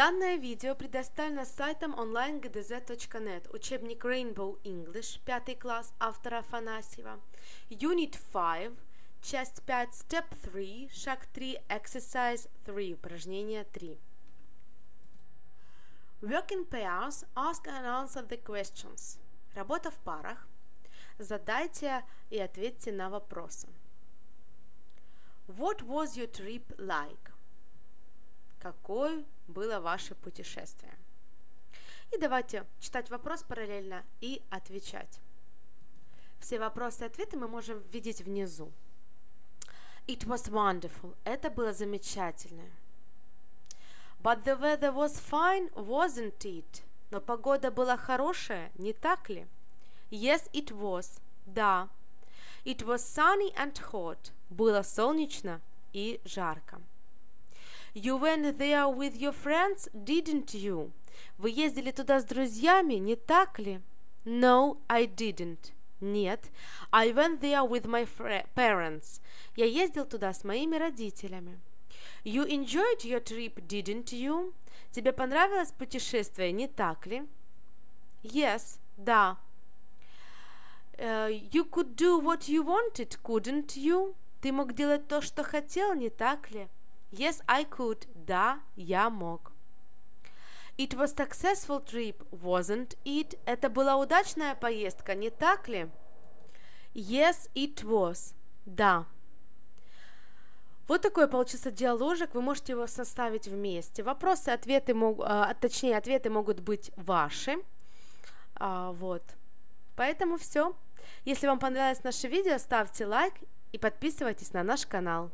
Данное видео предоставлено сайтом onlinegdz.net, учебник Rainbow English, пятый класс автора Афанасьева, Unit 5, часть 5, Step 3, шаг 3, Exercise 3, упражнение 3. Work in pairs, ask and answer the questions. Работа в парах. Задайте и ответьте на вопросы. What was your trip like? Какое было ваше путешествие? И давайте читать вопрос параллельно и отвечать. Все вопросы и ответы мы можем видеть внизу. It was wonderful. Это было замечательно. But the weather was fine, wasn't it? Но погода была хорошая, не так ли? Yes, it was. Да. It was sunny and hot. Было солнечно и жарко. You went there with your friends, didn't you? Вы ездили туда с друзьями, не так ли? No, I didn't. Нет, I went there with my parents. Я ездил туда с моими родителями. You enjoyed your trip, didn't you? Тебе понравилось путешествие, не так ли? Yes, да. Uh, you could do what you wanted, couldn't you? Ты мог делать то, что хотел, не так ли? Yes, I could. Да, я мог. It was successful trip, wasn't it? Это была удачная поездка, не так ли? Yes, it was. Да. Вот такой получился диаложик, вы можете его составить вместе. Вопросы, ответы, мог, а, точнее, ответы могут быть ваши. А, вот. Поэтому все. Если вам понравилось наше видео, ставьте лайк и подписывайтесь на наш канал.